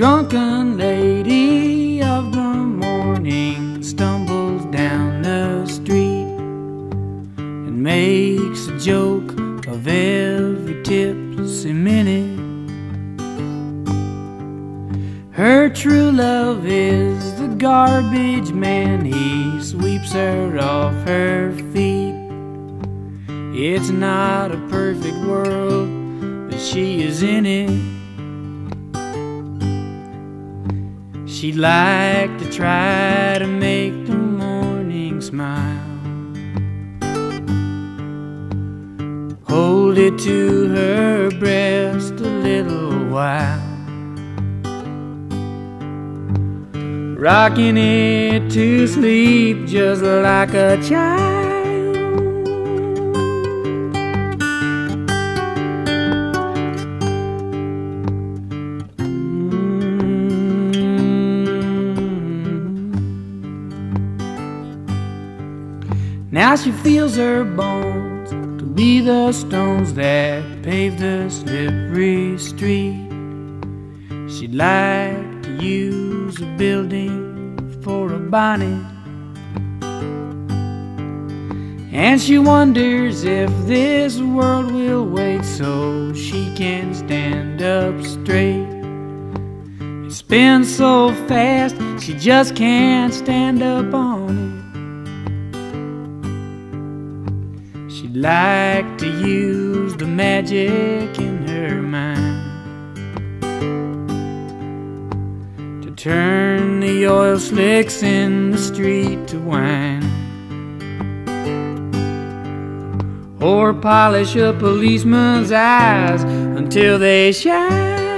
drunken lady of the morning stumbles down the street and makes a joke of every tipsy minute. Her true love is the garbage man, he sweeps her off her feet. It's not a perfect world, but she is in it. She'd like to try to make the morning smile. Hold it to her breast a little while. Rocking it to sleep just like a child. Now she feels her bones to be the stones that pave the slippery street. She'd like to use a building for a bonnet. And she wonders if this world will wait so she can stand up straight. It spins so fast, she just can't stand up on it. She'd like to use the magic in her mind to turn the oil slicks in the street to wine. Or polish a policeman's eyes until they shine.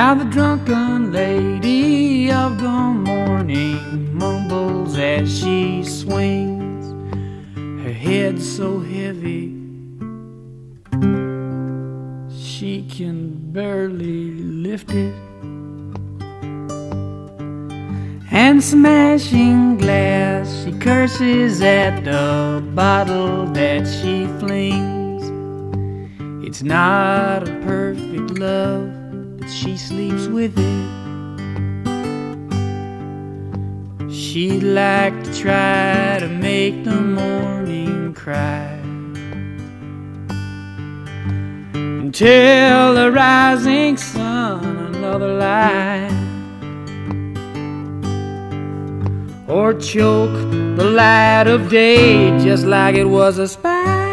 Now the drunken lady of the morning mumbles as she swings, her head so heavy she can barely lift it. And smashing glass, she curses at the bottle that she flings. It's not a perfect love she sleeps with it. She'd like to try to make the morning cry until the rising sun another lie. Or choke the light of day just like it was a spy.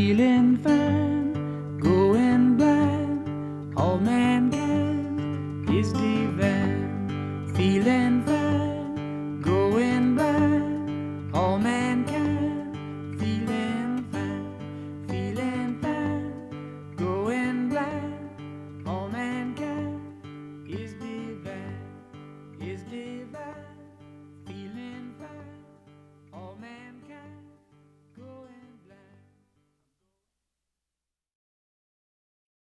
feeling fine.